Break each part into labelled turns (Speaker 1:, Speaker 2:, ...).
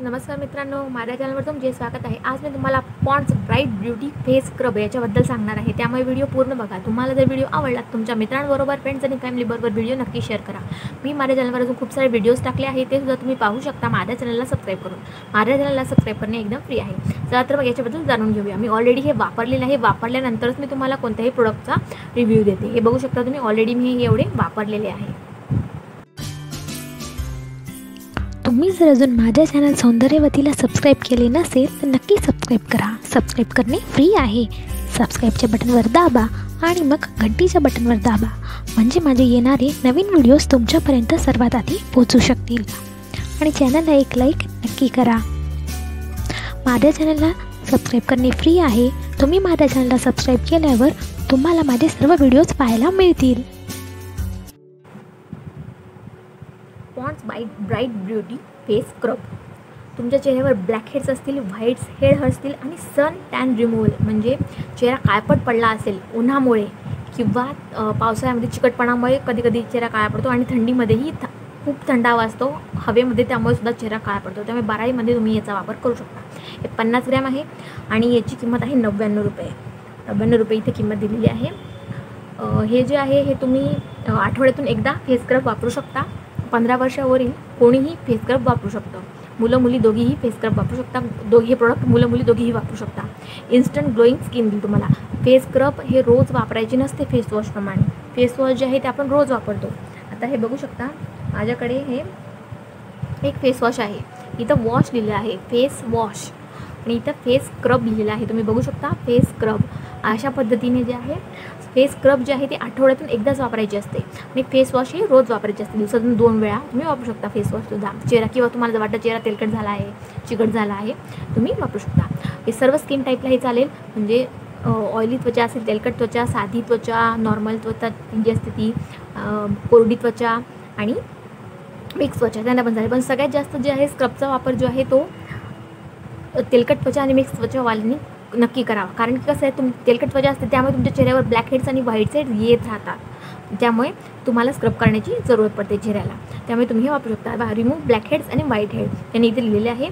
Speaker 1: नमस्कार मित्रांनो माझ्या चॅनलवर तुमचे स्वागत आहे. आज मी तुम्हाला Pond's bright beauty face scrub याच्याबद्दल सांगणार आहे. त्यामुळे व्हिडिओ पूर्ण बघा. तुम्हाला जर व्हिडिओ आवडला तुमच्या मित्रांबरोबर फ्रेंड्स आणि फॅमिलीबरोबर व्हिडिओ नक्की शेअर करा. मी माझ्या चॅनलवर अजून खूप सारे व्हिडिओज टाकले आहे ते सुद्धा तुम्ही पाहू शकता माझ्या चॅनलला सबस्क्राईब करून. माझ्या चॅनलला सबस्क्राईब करणे एकदम फ्री आहे. चला तर मग याच्याबद्दल जाणून घेऊया. मी ऑलरेडी हे वापरलेलं आहे. वापरल्यानंतरच मी तुम्हाला कोणत्याही प्रोडक्टचा रिव्ह्यू देते. हे बघू शकता तुम्ही ऑलरेडी मी हे एवढे वापरलेले आहे.
Speaker 2: तुम्ही जर अजून माझ्या चॅनल सौंदर्यवतीला सबस्क्राईब केले नसेल तर नक्की सबस्क्राईब करा. सबस्क्राईब करणे फ्री आहे. सबस्क्राईबच्या बटनवर दाबा आणि मग घंटीच्या बटनवर दाबा. म्हणजे माझे येणारे नवीन व्हिडिओज तुमच्यापर्यंत सर्वात आधी पोचू शकतील. आणि चॅनलला एक लाईक नक्की करा. माझ्या चॅनलला सबस्क्राईब करणे फ्री आहे. तुम्ही माझ्या चॅनलला सबस्क्राईब केल्यावर तुम्हाला माझे सर्व व्हिडिओज पाहायला मिळतील.
Speaker 1: Bright bright beauty face scrub तुमच्या चेहऱ्यावर ब्लॅक हेड्स असतील व्हाईट्स हेड असतील आणि सन टॅन रिमूव्हल म्हणजे चेहरा काळपट पडला असेल उन्हामुळे किंवा पावसाळ्यामध्ये चिकटपणामुळे कधी कधी चेहरा काळा पडतो आणि थंडीमध्येही थ खूप थंडावा असतो. हवेमध्ये त्यामुळे सुद्धा चेहरा काळा पडतो. त्यामुळे बारावीमध्ये तुम्ही याचा वापर करू शकता. हे पन्नास ग्रॅम आहे आणि याची किंमत आहे नव्याण्णव रुपये. नव्याण्णव रुपये इथे किंमत दिलेली आहे. हे जे आहे हे तुम्ही आठवड्यातून एकदा फेस स्क्रब वापरू शकता. पंधरा वर्षावरील कोणीही फेसक्रब वापरू शकतं. मुलं मुली दोघीही फेस वापरू शकता. दोघी हे प्रोडक्ट मुलं मुली दोघीही वापरू शकता. इन्स्टंट ग्लोईंग स्किन देईल तुम्हाला. फेस स्क्रब हे रोज वापरायचे नसते फेसवॉशप्रमाणे फेसवॉश जे आहे ते आपण रोज वापरतो. आता हे बघू शकता. माझ्याकडे हे एक फेसवॉश आहे. इथं वॉश लिहिलं आहे. फेस वॉश आणि इथं फेस स्क्रब लिहिलेलं आहे. तुम्ही बघू शकता. फेस स्क्रब अशा पद्धतीने जे आहे फेस स्क्रब जे आहे ते आठवड्यातून एकदाच वापरायची असते. आणि फेस वॉश हे रोज वापरायची असते. दिवसातून दोन वेळा तुम्ही वापरू शकता फेस वॉशसुद्धा चेहरा किंवा तुम्हाला जर वाटतं चेहरा तेलकट झाला आहे चिकट झाला आहे तुम्ही वापरू शकता. हे सर्व स्किन टाईपला हे चालेल. म्हणजे ऑइली त्वचा असेल तेलकट त्वचा साधी त्वचा नॉर्मल त्वचा जी असते ती कोरडी त्वचा आणि मिक्स त्वचा. त्यांना पण झाले. पण सगळ्यात जास्त जे आहे स्क्रबचा वापर जो आहे तो तेलकट त्वचा आणि मिक्स त्वचावाल्यांनी नक्की करावा. कारण की कसं आहे तुम तेलकट त्वचा असते त्यामुळे तुमच्या चेहऱ्यावर ब्लॅक हेड्स आणि व्हाईट हेड्स येत राहतात. त्यामुळे तुम्हाला स्क्रब करण्याची जरूरत पडते चेहऱ्याला त्यामुळे तुम्ही हे वापरू शकता. रिमूव्ह ब्लॅक हेड्स आणि व्हाईट हेड त्यांनी इथे लिहिलेले आहे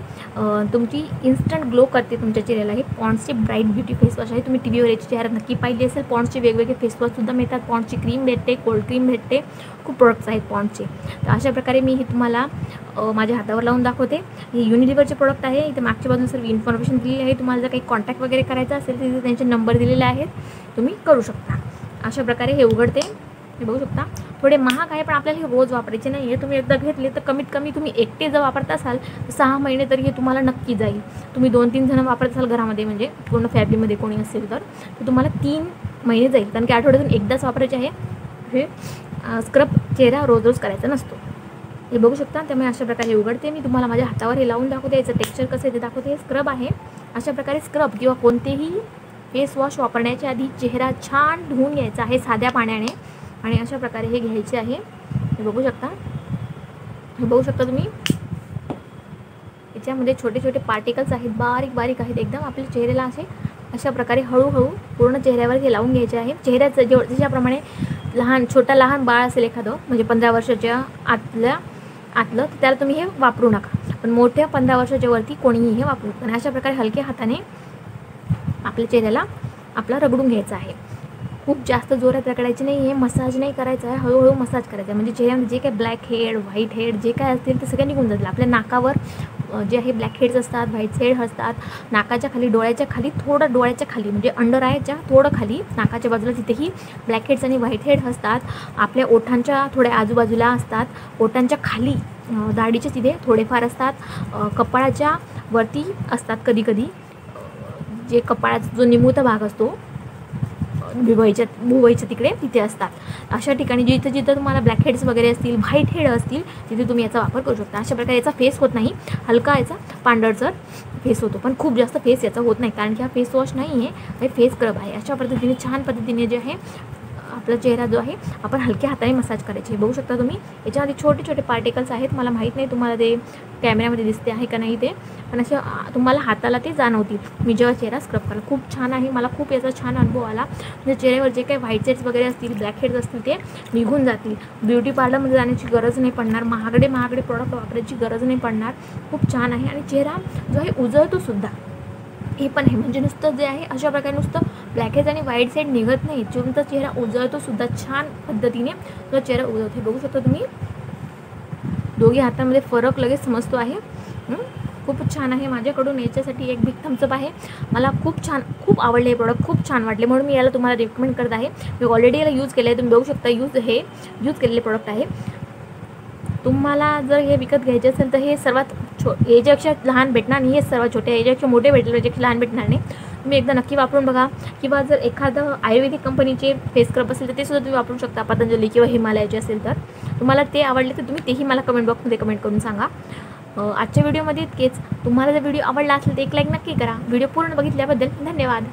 Speaker 1: तुमची इन्स्टंट ग्लो करते तुमच्या चेहऱ्याला हे पॉन्ड्सचे ब्राईट ब्युटी फेसवॉश आहे. तुम्ही टी व्हीवर याची चेहरा नक्की पाहिली असेल पॉन्ड्सचे वेगवेगळे फेसवॉशसुद्धा मिळतात. पॉन्ड्सची क्रीम भेटते कोल्ड क्रीम भेटते. खूप प्रोडक्ट्स आहेत पॉन्ड्सचे तर अशा प्रकारे मी हे तुम्हाला माझ्या हातावर लावून दाखवते. हे युनिलिव्हरचे प्रोडक्ट आहे. इथे मागच्या बाजून सर्व इन्फॉर्मेशन दिलेली आहे. तुम्हाला जर काही कॉन्टॅक्ट वगैरे करायचा असेल तर तिथे त्यांचे नंबर दिलेले आहेत. तुम्ही करू शकता. अशा प्रकारे हे उघडते. हे बघू शकता. थोडे महाग आहे पण आपल्याला हे रोज वापरायचे नाही आहे तुम्ही एकदा घेतले तर कमीत कमी तुम्ही एकटे जर वापरत असाल तर सहा महिने तरी हे तुम्हाला नक्की जाईल. तुम्ही दोन तीन जणं वापरत असाल घरामध्ये म्हणजे पूर्ण फॅमिलीमध्ये कोणी असेल तर तुम्हाला तीन महिने जाईल. कारण की आठवड्यातून एकदाच वापरायचे आहे. हे स्क्रब चेहरा रोज रोज करायचा नसतो. हे बघू शकता. त्यामुळे अशा प्रकारे हे उघडते. मी तुम्हाला माझ्या हातावर हे लावून दाखवते. याचं टेक्स्चर कसं आहे ते दाखवते. हे स्क्रब आहे. अशा प्रकारे स्क्रब किंवा कोणतेही फेस वॉश वापरण्याच्या आधी चेहरा छान धुवून घ्यायचा आहे साध्या पाण्याने. आणि अशा प्रकारे हे घ्यायचे आहे. हे बघू शकता. हे बघू शकता तुम्ही. याच्यामध्ये छोटे छोटे पार्टिकल्स आहेत बारीक बारीक आहेत एकदम आपल्या चेहऱ्याला असे अशा प्रकारे हळूहळू पूर्ण चेहऱ्यावर हे लावून घ्यायचे आहे. चेहऱ्याचं जेव ज्याप्रमाणे लहान छोटा लहान बाळ असेल एखादं म्हणजे पंधरा वर्षाच्या आतल्या आतलं तर त्याला तुम्ही हे वापरू नका. पण मोठ्या पंधरा वर्षाच्या वरती कोणीही हे वापरू नका. अशा प्रकारे हलक्या हाताने आपल्या चेहऱ्याला आपला रगडून घ्यायचा आहे. खूप जास्त जोरात रगडायचे नाही आहे मसाज नाही करायचा आहे हळूहळू मसाज करायचा आहे. म्हणजे चेहऱ्यामध्ये जे काय ब्लॅक हेड व्हाईट हेड जे काय असतील ते सगळं निघून जातील. आपल्या नाकावर जे आहे ब्लॅक हेड्स असतात व्हाईट हेड असतात नाकाच्या खाली डोळ्याच्या खाली थोडं डोळ्याच्या खाली म्हणजे अंडर आयच्या थोडं खाली नाकाच्या बाजूला तिथेही ब्लॅक हेड्स आणि व्हाईट हेड असतात आपल्या ओठांच्या थोड्या आजूबाजूला असतात ओठांच्या खाली दाढीचे दाढीच्या तिथे थोडेफार असतात कपाळाच्या वरती असतात कधीकधी जे कपाळाचा जो निमुळता भाग असतो भुवईच्या भुवईच्या तिकडे तिथे असतात. अशा ठिकाणी जिथं जिथं तुम्हाला ब्लॅक हेड्स वगैरे असतील व्हाईट हेड असतील तिथे तुम्ही याचा वापर करू शकता. अशा प्रकारे याचा फेस होत नाही. हलका याचा पांढरचर फेस होतो. पण खूप जास्त फेस याचा होत नाही. कारण की हा फेस वॉश नाही आहे हे फेस स्क्रब आहे. अशा पद्धतीने छान पद्धतीने जे आहे आपला चेहरा जो आहे आपण हलक्या हाताने मसाज करायचे. बघू शकता तुम्ही. याच्यामध्ये छोटे छोटे पार्टिकल्स आहेत. मला माहीत नाही तुम्हाला ते कॅमेऱ्यामध्ये दिसते आहे का नाही ते. पण असे तुम्हाला हाताला ते जाणवतील. मी जेव्हा चेहरा स्क्रब करा खूप छान आहे. मला खूप याचा छान अनुभव आला. म्हणजे चेहऱ्यावर जे काही व्हाईट सेट्स वगैरे असतील ब्लॅक हेड्स असतील ते निघून जातील. ब्युटी पार्लरमध्ये जाण्याची गरज नाही पडणार. महागडे महागडे प्रोडक्ट वापरायची गरज नाही पडणार. खूप छान आहे. आणि चेहरा जो आहे उजळतो सुद्धा. हे पण आहे. म्हणजे नुसतं जे आहे अशा प्रकारे नुसतं ब्लॅकेज आणि व्हाईट साईड निघत नाही. तुमचा चेहरा उजळतो सुद्धा छान पद्धतीने. तो चेहरा उजळतो. हे बघू शकता तुम्ही. दोघी हातामध्ये फरक लगेच समजतो आहे. खूप छान आहे. माझ्याकडून याच्यासाठी एक बिग थम्सअप आहे. मला खूप छान खूप आवडले हे प्रोडक्ट खूप छान वाटले. म्हणून मी याला तुम्हाला रिकमेंड करत आहे. मी ऑलरेडी याला यूज केलं आहे तुम्ही बघू शकता यूज हे यूज केलेले प्रोडक्ट आहे. तुम्हाला जर हे विकत घ्यायचे असेल तर हे सर्वात छो याच्यापेक्षा लहान भेटणार नाही. हे सर्वात छोटे याच्यापेक्षा मोठे भेटले याच्यापेक्षा लहान भेटणार नाही. तुम्ही एकदा नक्की वापरून बघा. किंवा जर एखादं आयुर्वेदिक कंपनीचे फेस स्क्रब असेल तर ते सुद्धा तुम्ही वापरू शकता पतंजली किंवा हिमालयाचे असेल तर. तुम्हाला ते आवडले तर तुम्ही तेही मला कमेंट बॉक्समध्ये कमेंट करून सांगा. आजच्या व्हिडिओमध्ये इतकेच. तुम्हाला जर व्हिडिओ आवडला असेल तर एक लाईक नक्की करा. व्हिडिओ पूर्ण बघितल्याबद्दल धन्यवाद.